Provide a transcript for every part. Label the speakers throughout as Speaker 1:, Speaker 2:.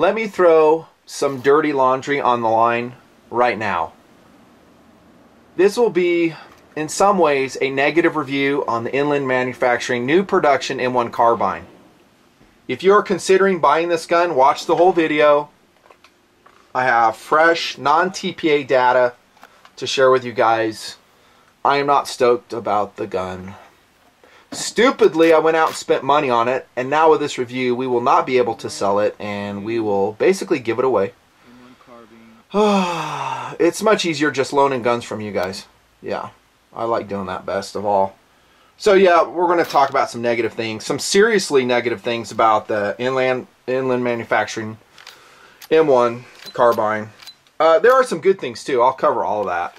Speaker 1: let me throw some dirty laundry on the line right now. This will be, in some ways, a negative review on the Inland Manufacturing new production M1 carbine. If you're considering buying this gun, watch the whole video. I have fresh, non-TPA data to share with you guys. I am not stoked about the gun. Stupidly, I went out and spent money on it, and now with this review, we will not be able to sell it, and we will basically give it away. it's much easier just loaning guns from you guys. Yeah, I like doing that best of all. So yeah, we're going to talk about some negative things, some seriously negative things about the inland inland manufacturing M1 carbine. Uh, there are some good things too. I'll cover all of that.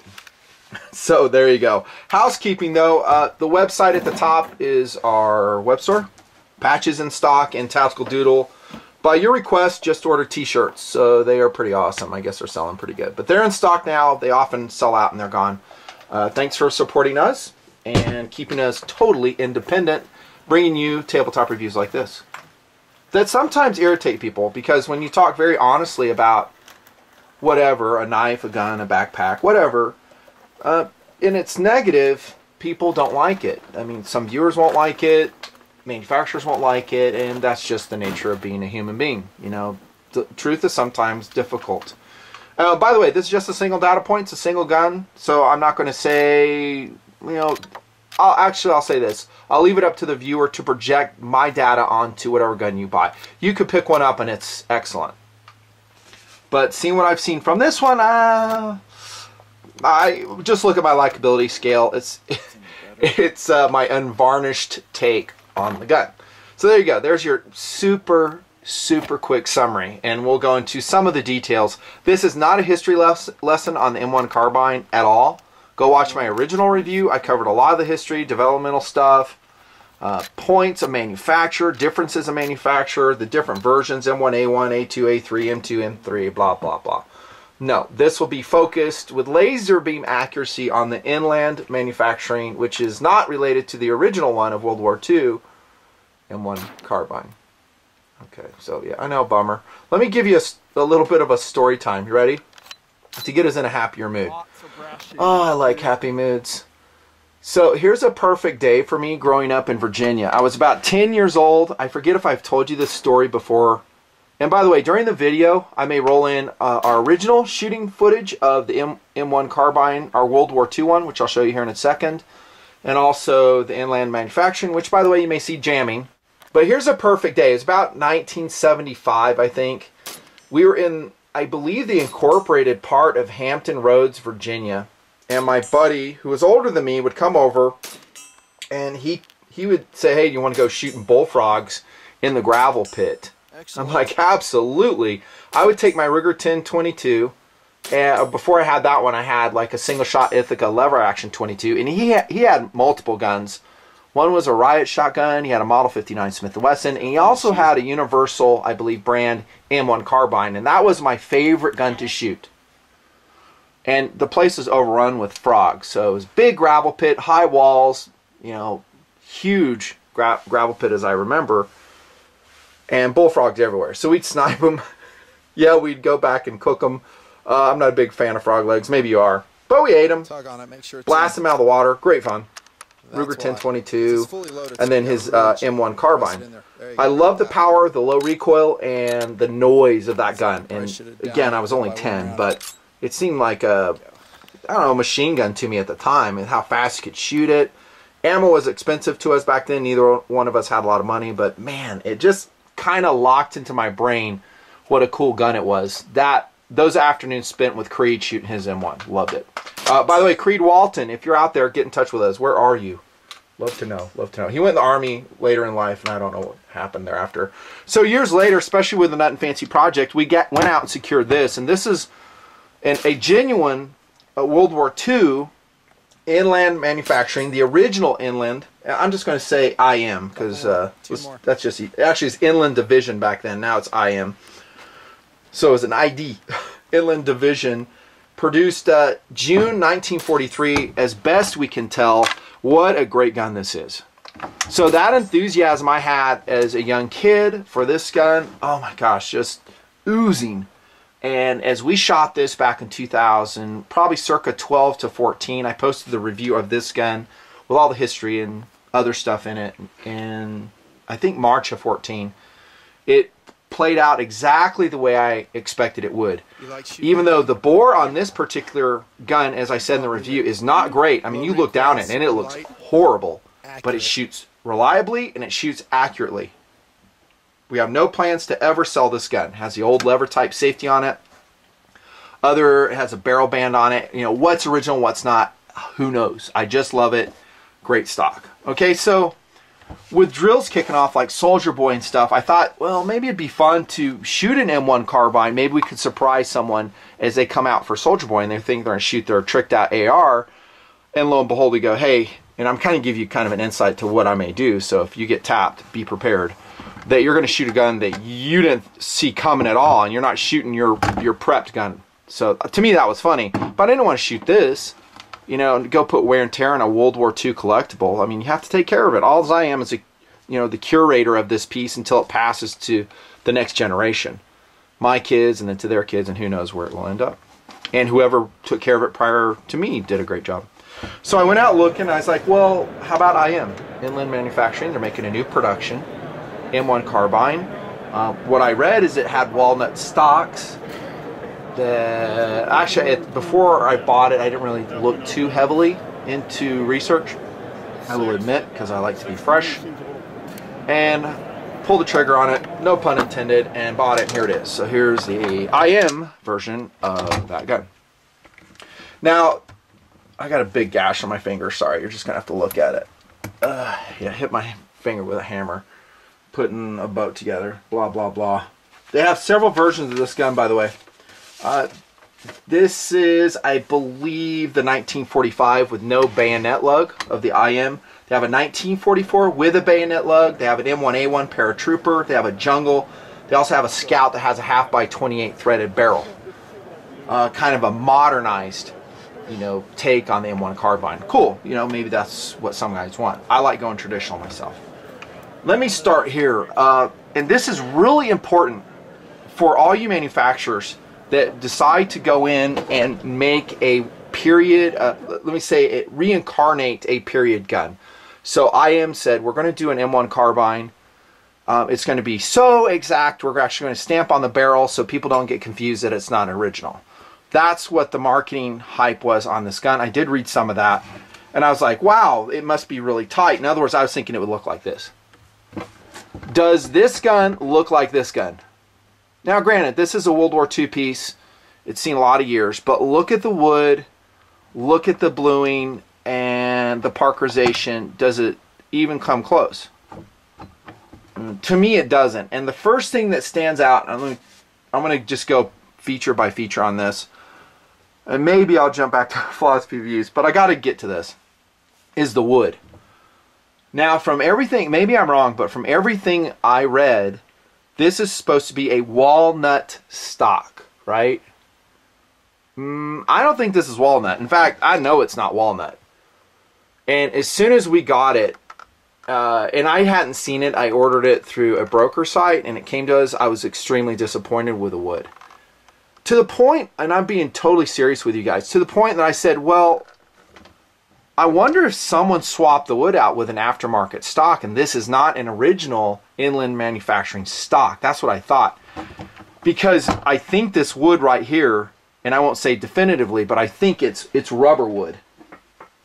Speaker 1: So there you go. Housekeeping though, uh, the website at the top is our web store. Patches in stock and Tactical Doodle. By your request, just order t-shirts. So they are pretty awesome. I guess they're selling pretty good. But they're in stock now. They often sell out and they're gone. Uh, thanks for supporting us and keeping us totally independent, bringing you tabletop reviews like this. That sometimes irritate people because when you talk very honestly about whatever, a knife, a gun, a backpack, whatever, uh, and it's negative, people don't like it. I mean, some viewers won't like it, manufacturers won't like it, and that's just the nature of being a human being. You know, the truth is sometimes difficult. Uh, by the way, this is just a single data point. It's a single gun, so I'm not going to say, you know, I'll, actually, I'll say this. I'll leave it up to the viewer to project my data onto whatever gun you buy. You could pick one up and it's excellent. But seeing what I've seen from this one, uh, I just look at my likability scale. It's it's uh, my unvarnished take on the gun. So there you go. There's your super super quick summary and we'll go into some of the details. This is not a history les lesson on the M1 carbine at all. Go watch my original review. I covered a lot of the history, developmental stuff, uh, points of manufacture, differences of manufacture, the different versions, M1, A1, A2, A3, M2, M3, blah, blah, blah. No, this will be focused with laser beam accuracy on the inland manufacturing, which is not related to the original one of World War II M1 carbine. Okay, so yeah, I know, bummer. Let me give you a, a little bit of a story time. You ready? To get us in a happier mood. Oh, I like happy moods. So here's a perfect day for me growing up in Virginia. I was about 10 years old. I forget if I've told you this story before and by the way, during the video, I may roll in uh, our original shooting footage of the M M1 carbine, our World War II one, which I'll show you here in a second, and also the inland manufacturing, which by the way, you may see jamming. But here's a perfect day. It's about 1975, I think. We were in, I believe, the incorporated part of Hampton Roads, Virginia. And my buddy, who was older than me, would come over and he he would say, hey, you want to go shooting bullfrogs in the gravel pit? Excellent. I'm like, absolutely. I would take my Ruger 1022. And uh, before I had that one, I had like a single shot Ithaca lever action 22, and he had, he had multiple guns. One was a riot shotgun. He had a Model 59 Smith & Wesson, and he also had a Universal, I believe, brand M1 carbine, and that was my favorite gun to shoot. And the place was overrun with frogs, so it was big gravel pit, high walls, you know, huge gra gravel pit as I remember and bullfrogs everywhere. So we'd snipe them. yeah, we'd go back and cook them. Uh, I'm not a big fan of frog legs. Maybe you are. But we ate them.
Speaker 2: It, make sure
Speaker 1: blast them out of the water. Great fun. Ruger 1022, and then his uh, M1 carbine. I love the power, the low recoil, and the noise of that gun. And again, I was only 10, but it seemed like a, I don't know, machine gun to me at the time, and how fast you could shoot it. Ammo was expensive to us back then. Neither one of us had a lot of money, but man, it just kind of locked into my brain what a cool gun it was. That those afternoons spent with Creed shooting his M1. Loved it. Uh, by the way, Creed Walton, if you're out there, get in touch with us. Where are you? Love to know. Love to know. He went in the army later in life, and I don't know what happened thereafter. So years later, especially with the Nutnfancy project, we get, went out and secured this, and this is an, a genuine uh, World War II inland manufacturing, the original inland. I'm just going to say IM because uh, that's just actually it's inland division back then. Now it's IM. So it's an ID, inland division, produced uh, June 1943. As best we can tell, what a great gun this is. So that enthusiasm I had as a young kid for this gun, oh my gosh, just oozing. And as we shot this back in 2000, probably circa 12 to 14, I posted the review of this gun with all the history and other stuff in it. And I think March of 14, it played out exactly the way I expected it would. Even though the bore on this particular gun, as I said in the review, is not great. I mean, you look down it and it looks horrible, but it shoots reliably and it shoots accurately. We have no plans to ever sell this gun. It has the old lever type safety on it. Other it has a barrel band on it. You know, what's original, what's not, who knows. I just love it. Great stock. Okay, so with drills kicking off like Soldier Boy and stuff, I thought, well, maybe it'd be fun to shoot an M1 carbine. Maybe we could surprise someone as they come out for Soldier Boy and they think they're going to shoot their tricked out AR. And lo and behold, we go, hey, and I'm kind of give you kind of an insight to what I may do. So if you get tapped, be prepared that you're going to shoot a gun that you didn't see coming at all, and you're not shooting your your prepped gun. So to me, that was funny. But I didn't want to shoot this, you know, go put wear and tear on a World War II collectible. I mean, you have to take care of it. All I am is a, you know, the curator of this piece until it passes to the next generation, my kids, and then to their kids, and who knows where it will end up. And whoever took care of it prior to me did a great job. So I went out looking. I was like, well, how about IM Inland Manufacturing? They're making a new production M1 carbine. Uh, what I read is it had walnut stocks. The actually, it, before I bought it, I didn't really look too heavily into research. I will admit, because I like to be fresh. And pulled the trigger on it, no pun intended, and bought it. And here it is. So here's the IM version of that gun. Now, I got a big gash on my finger. Sorry, you're just gonna have to look at it. Uh, yeah, hit my finger with a hammer putting a boat together. Blah, blah, blah. They have several versions of this gun, by the way. Uh, this is, I believe, the 1945 with no bayonet lug of the IM. They have a 1944 with a bayonet lug. They have an M1A1 paratrooper. They have a jungle. They also have a scout that has a half by 28 threaded barrel. Uh, kind of a modernized, you know, take on the M1 carbine. Cool. You know, maybe that's what some guys want. I like going traditional myself let me start here. Uh, and this is really important for all you manufacturers that decide to go in and make a period, uh, let me say, it reincarnate a period gun. So IM said, we're going to do an M1 carbine. Um, it's going to be so exact, we're actually going to stamp on the barrel so people don't get confused that it's not original. That's what the marketing hype was on this gun. I did read some of that. And I was like, wow, it must be really tight. In other words, I was thinking it would look like this. Does this gun look like this gun? Now, granted, this is a World War II piece. It's seen a lot of years, but look at the wood, look at the bluing, and the parkerization. Does it even come close? Mm, to me, it doesn't. And the first thing that stands out, I'm going to just go feature by feature on this, and maybe I'll jump back to philosophy views, but I got to get to this, is the wood. Now, from everything, maybe I'm wrong, but from everything I read, this is supposed to be a walnut stock, right? Mm, I don't think this is walnut. In fact, I know it's not walnut. And as soon as we got it, uh, and I hadn't seen it, I ordered it through a broker site, and it came to us. I was extremely disappointed with the wood. To the point, and I'm being totally serious with you guys, to the point that I said, well, I wonder if someone swapped the wood out with an aftermarket stock and this is not an original inland manufacturing stock. That's what I thought. Because I think this wood right here, and I won't say definitively, but I think it's it's rubber wood.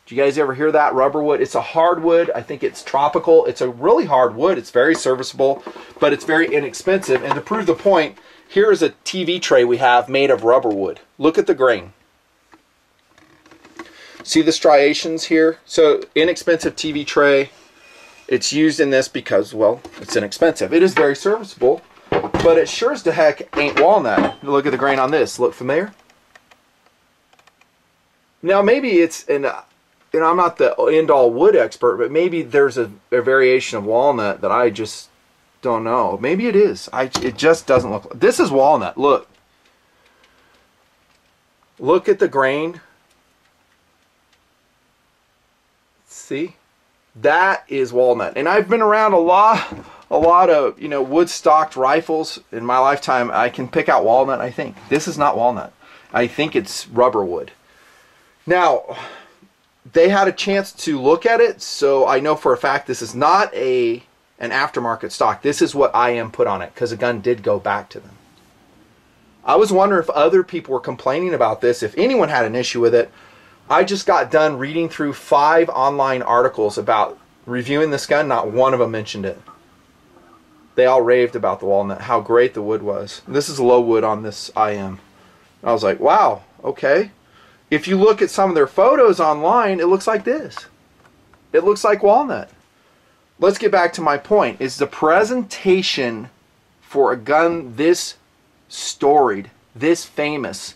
Speaker 1: Do you guys ever hear that rubber wood? It's a hardwood. I think it's tropical. It's a really hard wood. It's very serviceable, but it's very inexpensive. And to prove the point, here is a TV tray we have made of rubber wood. Look at the grain. See the striations here? So inexpensive TV tray. It's used in this because, well, it's inexpensive. It is very serviceable, but it sure as the heck ain't walnut. Look at the grain on this. Look familiar? Now maybe it's, and you know, I'm not the end-all wood expert, but maybe there's a, a, variation of walnut that I just don't know. Maybe it is. I it just doesn't look. This is walnut. Look. Look at the grain. See? That is walnut. And I've been around a lot a lot of you know wood stocked rifles in my lifetime. I can pick out walnut. I think this is not walnut. I think it's rubber wood. Now, they had a chance to look at it, so I know for a fact this is not a an aftermarket stock. This is what IM put on it because the gun did go back to them. I was wondering if other people were complaining about this, if anyone had an issue with it. I just got done reading through five online articles about reviewing this gun. Not one of them mentioned it. They all raved about the walnut, how great the wood was. This is low wood on this IM. I was like, wow, okay. If you look at some of their photos online, it looks like this. It looks like walnut. Let's get back to my point. Is the presentation for a gun this storied, this famous,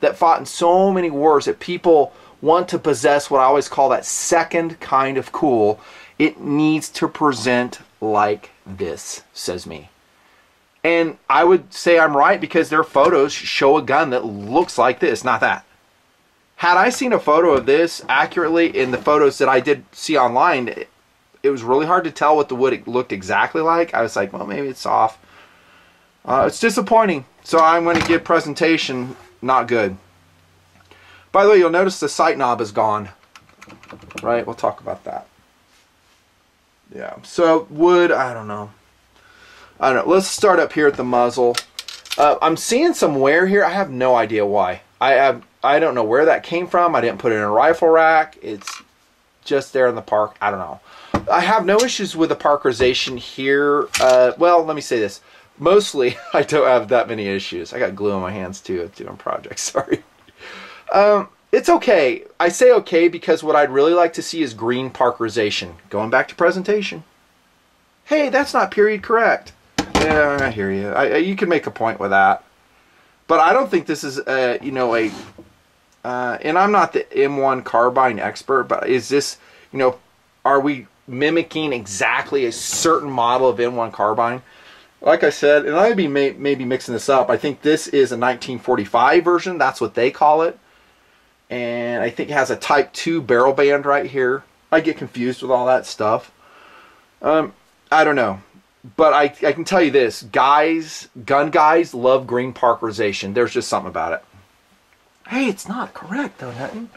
Speaker 1: that fought in so many wars that people want to possess what I always call that second kind of cool, it needs to present like this, says me. And I would say I'm right because their photos show a gun that looks like this, not that. Had I seen a photo of this accurately in the photos that I did see online, it, it was really hard to tell what the wood looked exactly like. I was like, well, maybe it's off. Uh, it's disappointing. So I'm going to give presentation not good. By the way, you'll notice the sight knob is gone. Right? We'll talk about that. Yeah. So wood, I don't know. I don't know. Let's start up here at the muzzle. Uh, I'm seeing some wear here. I have no idea why. I have I don't know where that came from. I didn't put it in a rifle rack. It's just there in the park. I don't know. I have no issues with the parkerization here. Uh, well, let me say this. Mostly, I don't have that many issues. I got glue on my hands too doing projects. Sorry. Um, it's okay. I say okay because what I'd really like to see is green parkerization. Going back to presentation. Hey, that's not period correct. Yeah, I hear you. I, you can make a point with that. But I don't think this is, a, you know, a... Uh, and I'm not the M1 carbine expert, but is this, you know, are we mimicking exactly a certain model of M1 carbine? Like I said, and I'd be may, maybe mixing this up. I think this is a 1945 version. That's what they call it and I think it has a Type 2 barrel band right here. I get confused with all that stuff. Um, I don't know. But I, I can tell you this. Guys, gun guys love green parkerization. There's just something about it. Hey, it's not correct though, Nutn.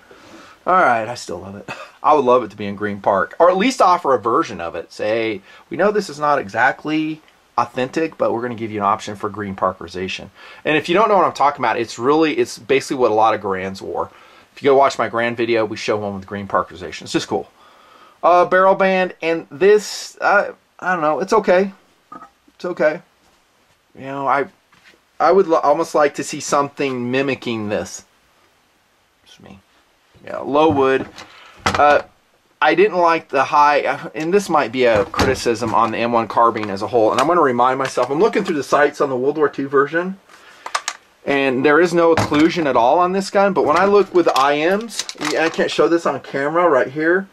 Speaker 1: Alright, I still love it. I would love it to be in green park. Or at least offer a version of it. Say, we know this is not exactly authentic, but we're going to give you an option for green parkerization. And if you don't know what I'm talking about, it's really, it's basically what a lot of Garands wore. If you go watch my Garand video, we show one with green parkerization. It's just cool. Uh, barrel band, and this, uh, I don't know, it's okay. It's okay. You know, I I would almost like to see something mimicking this. Just me. Yeah, low wood. Uh, I didn't like the high, and this might be a criticism on the M1 carbine as a whole, and I'm going to remind myself, I'm looking through the sights on the World War II version, and there is no occlusion at all on this gun but when I look with IMs I can't show this on camera right here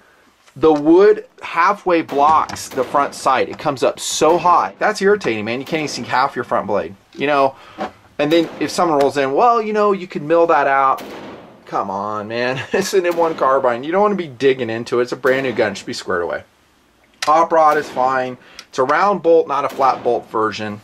Speaker 1: the wood halfway blocks the front sight. It comes up so high. That's irritating man. You can't even see half your front blade you know? And then if someone rolls in well you know you could mill that out come on man it's an M1 carbine you don't want to be digging into it it's a brand new gun it should be squared away Op rod is fine it's a round bolt not a flat bolt version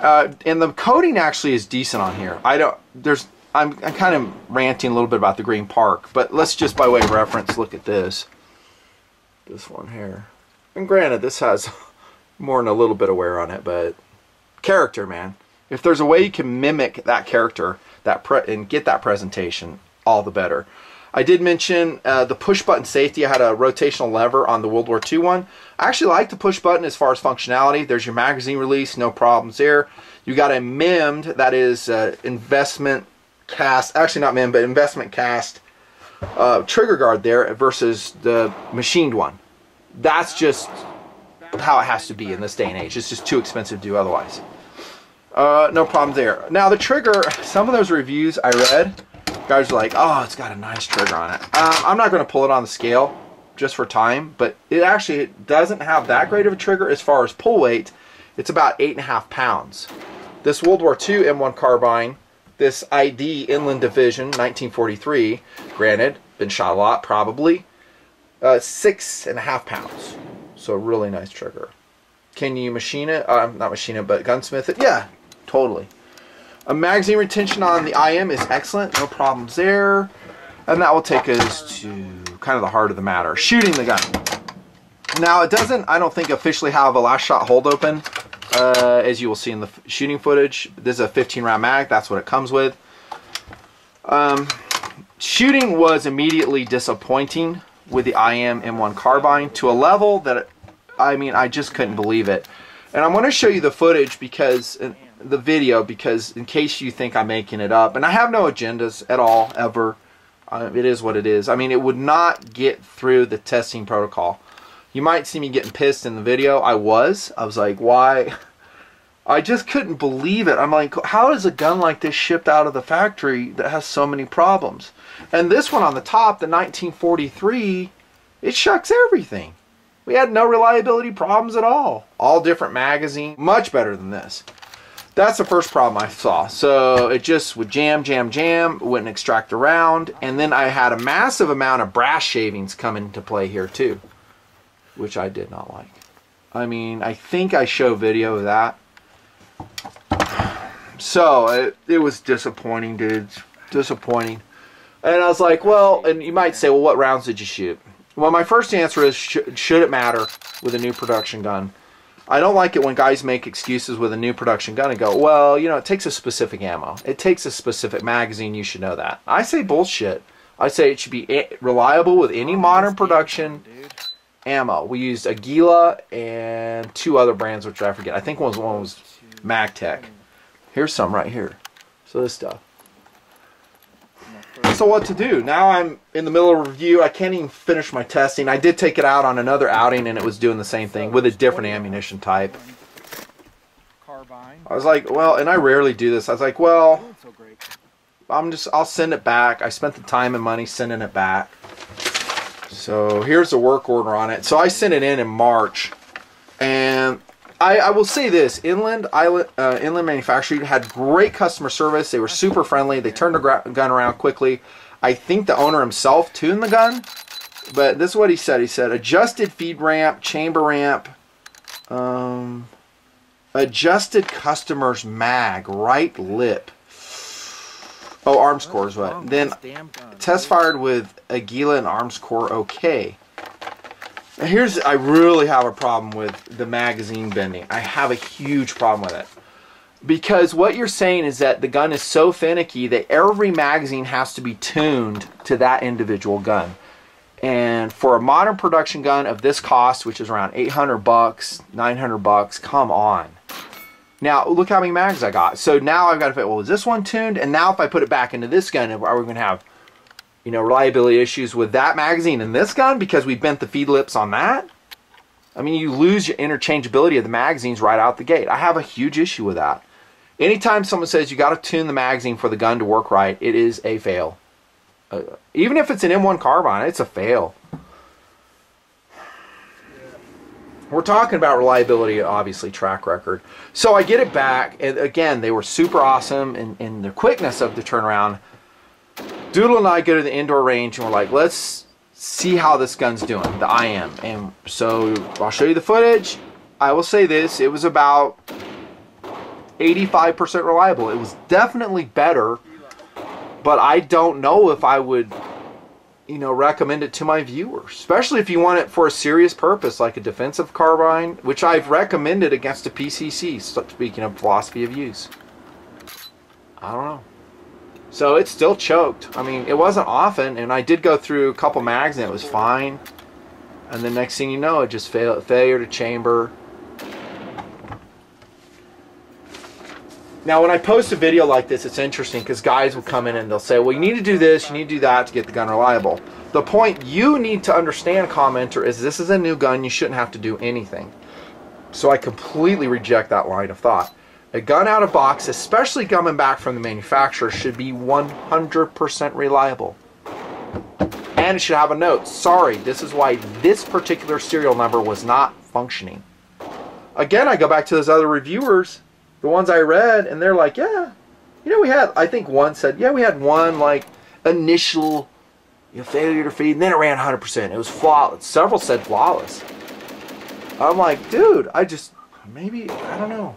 Speaker 1: uh, and the coating actually is decent on here. I don't, there's, I'm, I'm kind of ranting a little bit about the Green Park, but let's just by way of reference look at this. This one here. And granted, this has more than a little bit of wear on it, but character, man. If there's a way you can mimic that character that pre and get that presentation, all the better. I did mention uh, the push button safety. I had a rotational lever on the World War II one. I actually like the push button as far as functionality. There's your magazine release, no problems there. You got a MIMD, that is uh, investment cast, actually not MIMD, but investment cast uh, trigger guard there versus the machined one. That's just how it has to be in this day and age. It's just too expensive to do otherwise. Uh, no problem there. Now the trigger, some of those reviews I read, guys are like, oh, it's got a nice trigger on it. Uh, I'm not going to pull it on the scale just for time, but it actually doesn't have that great of a trigger as far as pull weight. It's about eight and a half pounds. This World War II M1 carbine, this ID Inland Division 1943, granted, been shot a lot probably, uh, six and a half pounds. So really nice trigger. Can you machine it? Uh, not machine it, but gunsmith it? Yeah, totally. A magazine retention on the IM is excellent. No problems there. And that will take us to kind of the heart of the matter. Shooting the gun. Now, it doesn't, I don't think, officially have a last shot hold open. Uh, as you will see in the shooting footage. This is a 15 round mag. That's what it comes with. Um, shooting was immediately disappointing with the IM M1 carbine to a level that, I mean, I just couldn't believe it. And I'm going to show you the footage because, the video, because in case you think I'm making it up, and I have no agendas at all, ever. Uh, it is what it is. I mean, it would not get through the testing protocol. You might see me getting pissed in the video. I was. I was like, why? I just couldn't believe it. I'm like, how is a gun like this shipped out of the factory that has so many problems? And this one on the top, the 1943, it shucks everything. We had no reliability problems at all. All different magazine, much better than this. That's the first problem I saw. So it just would jam, jam, jam, wouldn't extract around. And then I had a massive amount of brass shavings come into play here too which I did not like. I mean, I think I show video of that. So it, it was disappointing, dudes. Disappointing. And I was like, well, and you might say, well, what rounds did you shoot? Well, my first answer is, sh should it matter with a new production gun? I don't like it when guys make excuses with a new production gun and go, well, you know, it takes a specific ammo. It takes a specific magazine. You should know that. I say bullshit. I say it should be reliable with any modern production ammo. We used Aguila and two other brands, which I forget. I think one was one was MagTech. Here's some right here. So this stuff. So what to do? Now I'm in the middle of review. I can't even finish my testing. I did take it out on another outing, and it was doing the same thing with a different ammunition type. Carbine, I was like, well, and I rarely do this. I was like, well, I'm just, I'll send it back. I spent the time and money sending it back. So here's the work order on it. So I sent it in in March, and I, I will say this: Inland Island, uh, Inland Manufacturing had great customer service. They were super friendly. They turned the gun around quickly. I think the owner himself tuned the gun, but this is what he said. He said adjusted feed ramp, chamber ramp, um, adjusted customer's mag, right lip. Oh, Armscor is what. Then test fired with Aguila and Armscor okay. Here's, I really have a problem with the magazine bending. I have a huge problem with it. Because what you're saying is that the gun is so finicky that every magazine has to be tuned to that individual gun. And for a modern production gun of this cost, which is around 800 bucks, 900 bucks, come on. Now, look how many mags I got. So now I've got to fit, well, is this one tuned? And now if I put it back into this gun, are we going to have, you know, reliability issues with that magazine and this gun because we bent the feed lips on that? I mean, you lose your interchangeability of the magazines right out the gate. I have a huge issue with that. Anytime someone says you got to tune the magazine for the gun to work right, it is a fail. Uh, even if it's an M1 carbine, it's a fail. We're talking about reliability, obviously, track record. So I get it back, and again, they were super awesome in, in the quickness of the turnaround. Doodle and I go to the indoor range, and we're like, let's see how this gun's doing, the IM. And so I'll show you the footage. I will say this, it was about 85% reliable. It was definitely better, but I don't know if I would you know, recommend it to my viewers, especially if you want it for a serious purpose, like a defensive carbine, which I've recommended against a PCC. Speaking of philosophy of use, I don't know. So it's still choked. I mean, it wasn't often, and I did go through a couple mags and it was fine. And the next thing you know, it just failed, failure to chamber. Now, when I post a video like this, it's interesting because guys will come in and they'll say, well, you need to do this, you need to do that to get the gun reliable. The point you need to understand, commenter, is this is a new gun, you shouldn't have to do anything. So I completely reject that line of thought. A gun out of box, especially coming back from the manufacturer, should be 100% reliable. And it should have a note, sorry, this is why this particular serial number was not functioning. Again, I go back to those other reviewers the ones I read, and they're like, yeah, you know, we had, I think one said, yeah, we had one like initial you know, failure to feed, and then it ran 100%. It was flawless. Several said flawless. I'm like, dude, I just, maybe I don't know.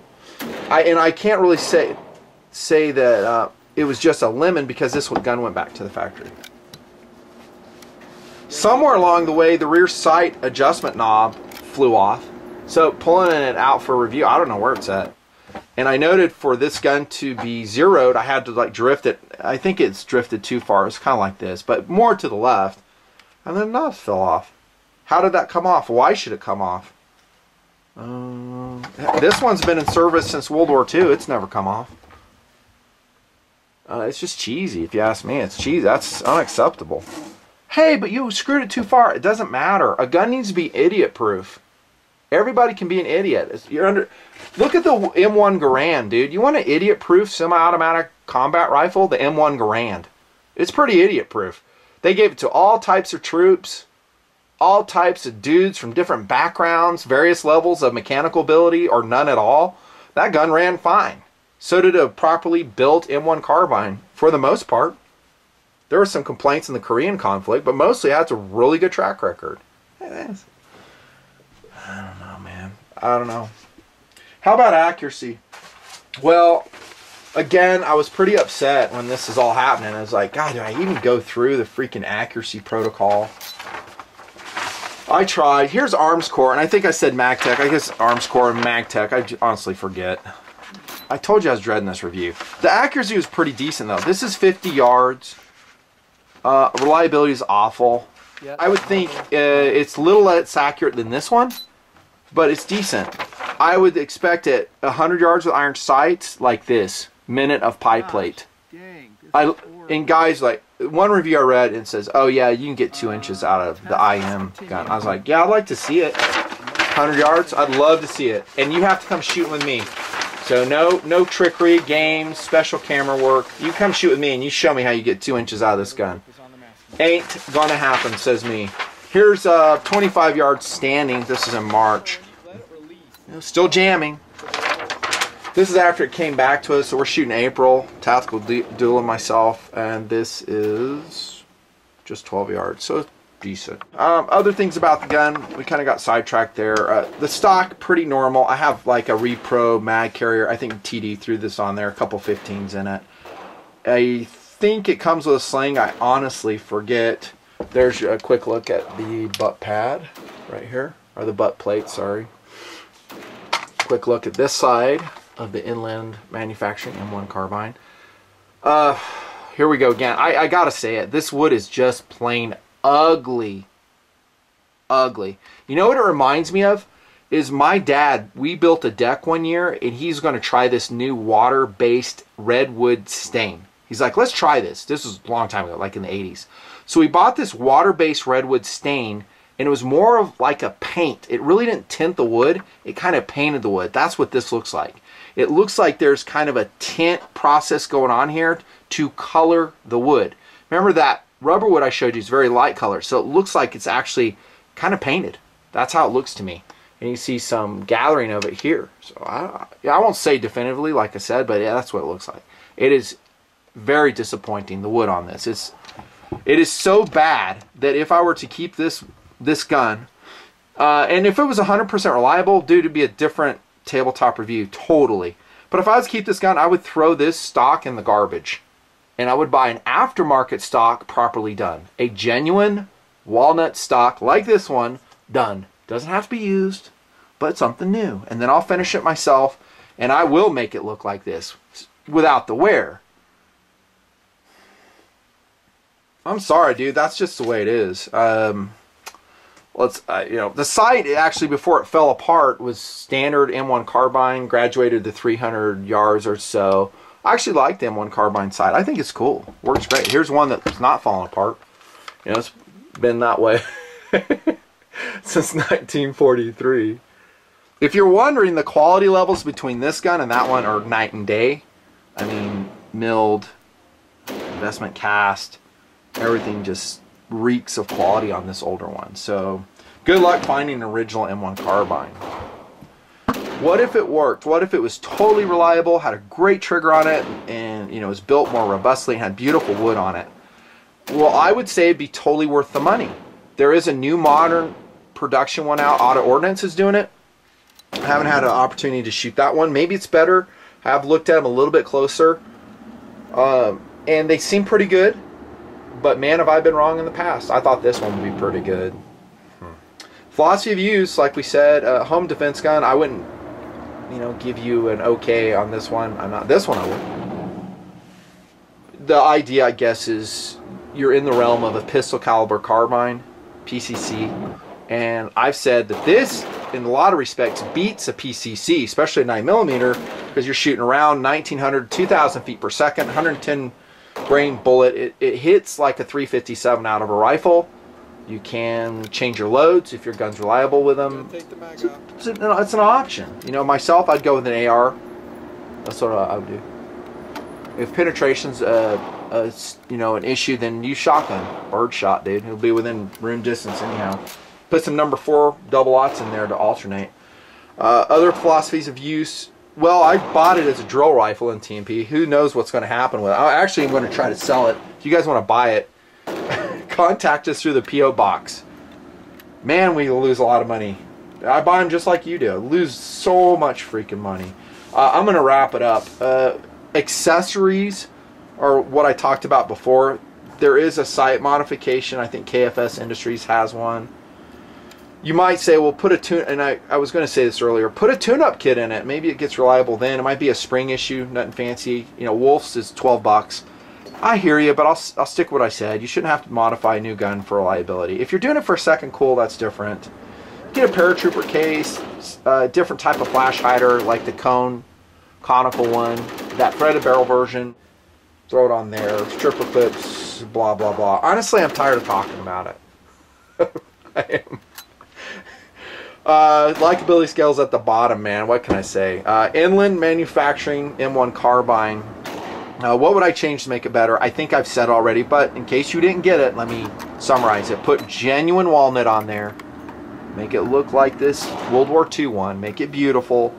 Speaker 1: I and I can't really say say that uh, it was just a lemon because this gun went back to the factory. Somewhere along the way, the rear sight adjustment knob flew off. So pulling it out for review, I don't know where it's at. And I noted for this gun to be zeroed, I had to like drift it. I think it's drifted too far. It's kind of like this, but more to the left. And then the knobs fell off. How did that come off? Why should it come off? Uh, this one's been in service since World War II. It's never come off. Uh, it's just cheesy, if you ask me. It's cheesy. That's unacceptable. Hey, but you screwed it too far. It doesn't matter. A gun needs to be idiot-proof. Everybody can be an idiot. You're under. Look at the M1 Garand, dude. You want an idiot-proof semi-automatic combat rifle? The M1 Garand. It's pretty idiot-proof. They gave it to all types of troops, all types of dudes from different backgrounds, various levels of mechanical ability, or none at all. That gun ran fine. So did a properly built M1 carbine, for the most part. There were some complaints in the Korean conflict, but mostly that's a really good track record. I don't know, man. I don't know. How about accuracy? Well, again, I was pretty upset when this is all happening. I was like, God, do I even go through the freaking accuracy protocol? I tried. Here's Armscor, and I think I said Magtech. I guess Armscor and Magtech. I honestly forget. I told you I was dreading this review. The accuracy was pretty decent, though. This is 50 yards. Uh, reliability is awful. I would think uh, it's a little less accurate than this one but it's decent. I would expect it 100 yards with iron sights like this, minute of pie plate. I and guys like one review I read and says, "Oh yeah, you can get two inches out of the IM gun." I was like, "Yeah, I'd like to see it. 100 yards, I'd love to see it." And you have to come shoot with me. So no, no trickery, games, special camera work. You come shoot with me and you show me how you get two inches out of this gun. Ain't gonna happen, says me. Here's uh, 25 yards standing. This is in March. Still jamming. This is after it came back to us, so we're shooting April, Tactical Doodle and myself, and this is just 12 yards, so decent. Um, other things about the gun, we kind of got sidetracked there. Uh, the stock, pretty normal. I have like a Repro mag carrier. I think TD threw this on there, a couple 15s in it. I think it comes with a sling. I honestly forget. There's a quick look at the butt pad right here, or the butt plate, sorry quick look at this side of the Inland Manufacturing M1 carbine. Uh, here we go again. I, I gotta say it. This wood is just plain ugly. Ugly. You know what it reminds me of? Is my dad, we built a deck one year and he's to try this new water-based redwood stain. He's like, let's try this. This was a long time ago, like in the 80s. So we bought this water-based redwood stain and it was more of like a paint. It really didn't tint the wood, it kind of painted the wood. That's what this looks like. It looks like there's kind of a tint process going on here to color the wood. Remember that rubber wood I showed you is very light color, so it looks like it's actually kind of painted. That's how it looks to me. And you see some gathering of it here. So I, I won't say definitively, like I said, but yeah, that's what it looks like. It is very disappointing, the wood on this. It's, it is so bad that if I were to keep this this gun. Uh, and if it was 100% reliable, dude, it'd be a different tabletop review, totally. But if I was to keep this gun, I would throw this stock in the garbage. And I would buy an aftermarket stock properly done. A genuine walnut stock like this one, done. Doesn't have to be used, but something new. And then I'll finish it myself, and I will make it look like this without the wear. I'm sorry, dude. That's just the way it is. Um, let's uh, you know the sight actually before it fell apart was standard M1 carbine graduated to 300 yards or so. I actually like the M1 carbine sight I think it's cool. Works great. Here's one that's not falling apart. You know it's been that way since 1943 if you're wondering the quality levels between this gun and that one are night and day. I mean milled investment cast everything just reeks of quality on this older one. So good luck finding an original M1 carbine. What if it worked? What if it was totally reliable, had a great trigger on it, and you know was built more robustly and had beautiful wood on it? Well, I would say it'd be totally worth the money. There is a new modern production one out. Auto Ordnance is doing it. I haven't had an opportunity to shoot that one. Maybe it's better. I have looked at them a little bit closer. Um, and they seem pretty good. But man, have I been wrong in the past. I thought this one would be pretty good. Philosophy of use, like we said, uh, home defense gun. I wouldn't, you know, give you an okay on this one. I'm not. This one I would. The idea, I guess, is you're in the realm of a pistol caliber carbine, PCC, and I've said that this, in a lot of respects, beats a PCC, especially a 9mm, because you're shooting around 1900, 2000 feet per second, 110 grain bullet. It, it hits like a 357 out of a rifle. You can change your loads if your gun's reliable with them.
Speaker 2: Take the mag out.
Speaker 1: It's an, it's an option. You know, myself, I'd go with an AR. That's what I would do. If penetration's a you know an issue, then use shotgun, bird shot, dude. It'll be within room distance anyhow. Put some number four double aughts in there to alternate. Uh, other philosophies of use. Well, I bought it as a drill rifle in TNP. Who knows what's going to happen with it? I actually am going to try to sell it. If you guys want to buy it, contact us through the PO box. Man, we lose a lot of money. I buy them just like you do. Lose so much freaking money. Uh, I'm gonna wrap it up. Uh, accessories are what I talked about before. There is a sight modification. I think KFS Industries has one. You might say, well, put a tune, and I, I was going to say this earlier, put a tune-up kit in it. Maybe it gets reliable then. It might be a spring issue, nothing fancy. You know, Wolff's is 12 bucks. I hear you, but I'll, I'll stick what I said. You shouldn't have to modify a new gun for reliability. If you're doing it for a second cool, that's different. Get a paratrooper case, a uh, different type of flash hider like the cone, conical one, that threaded barrel version. Throw it on there. Stripper clips, blah blah blah. Honestly, I'm tired of talking about it. I am. Uh, likability scales at the bottom, man. What can I say? Uh, inland manufacturing M1 carbine. Uh, what would I change to make it better? I think I've said already, but in case you didn't get it, let me summarize it. Put genuine walnut on there. Make it look like this World War II one. Make it beautiful.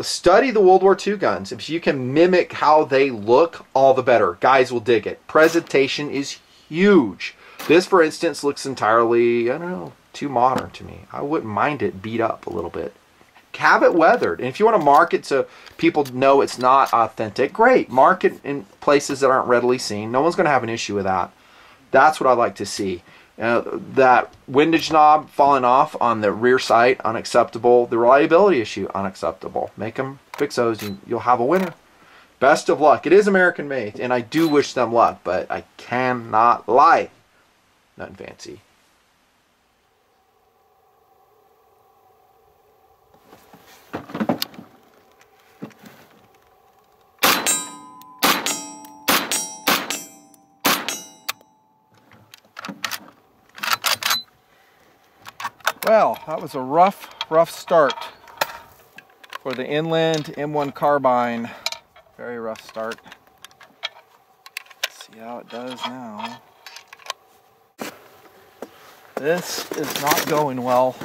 Speaker 1: Study the World War II guns. If you can mimic how they look, all the better. Guys will dig it. Presentation is huge. This, for instance, looks entirely, I don't know, too modern to me. I wouldn't mind it beat up a little bit. Have it weathered. And if you want to mark it so people know it's not authentic, great. Mark it in places that aren't readily seen. No one's going to have an issue with that. That's what I like to see. Uh, that windage knob falling off on the rear sight, unacceptable. The reliability issue, unacceptable. Make them fix those and you'll have a winner. Best of luck. It is American made, and I do wish them luck, but I cannot lie. Nothing fancy.
Speaker 2: Well, that was a rough, rough start for the Inland M1 carbine. Very rough start. Let's see how it does now. This is not going well.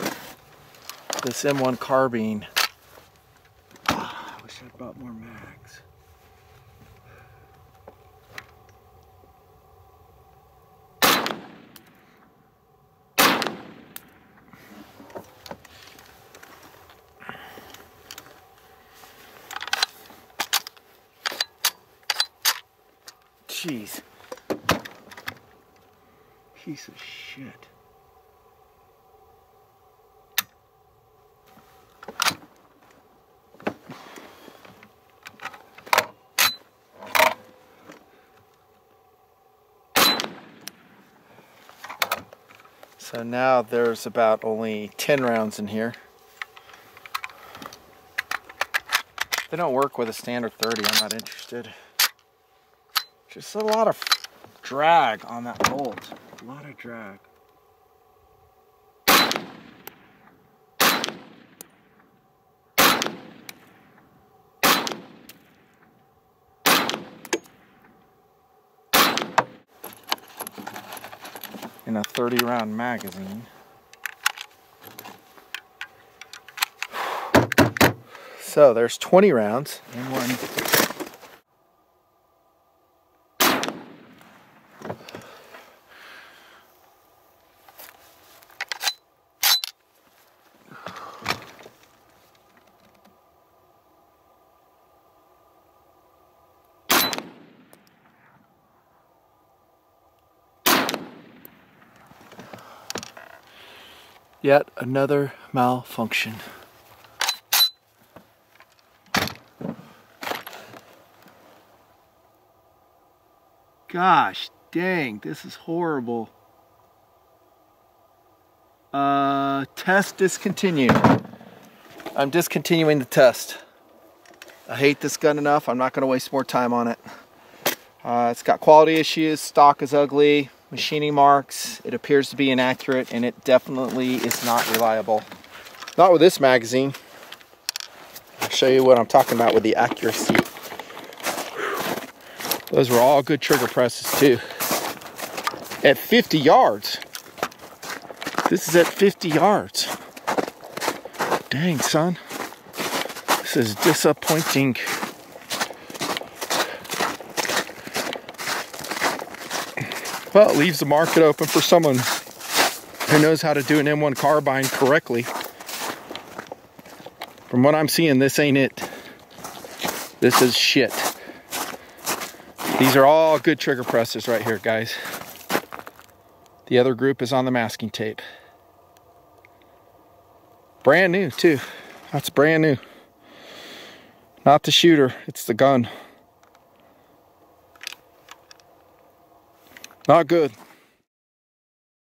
Speaker 2: This M1 carbine. Ah, I wish I'd bought more mags. Jeez. Piece of shit. So now there's about only 10 rounds in here. They don't work with a standard 30, I'm not interested. Just a lot of drag on that bolt. A lot of drag. In a 30 round magazine. So there's 20 rounds in one
Speaker 1: Yet another malfunction. Gosh dang, this is horrible. Uh, test discontinued. I'm discontinuing the test. I hate this gun enough. I'm not going to waste more time on it. Uh, it's got quality issues. Stock is ugly. Machining marks. It appears to be inaccurate, and it definitely is not reliable. Not with this magazine. I'll show you what I'm talking about with the accuracy. Those were all good trigger presses too. At 50 yards. This is at 50 yards. Dang, son. This is disappointing. Well, it leaves the market open for someone who knows how to do an M1 carbine correctly. From what I'm seeing, this ain't it. This is shit. These are all good trigger presses right here, guys. The other group is on the masking tape. Brand new, too. That's brand new. Not the shooter, it's the gun. Not good.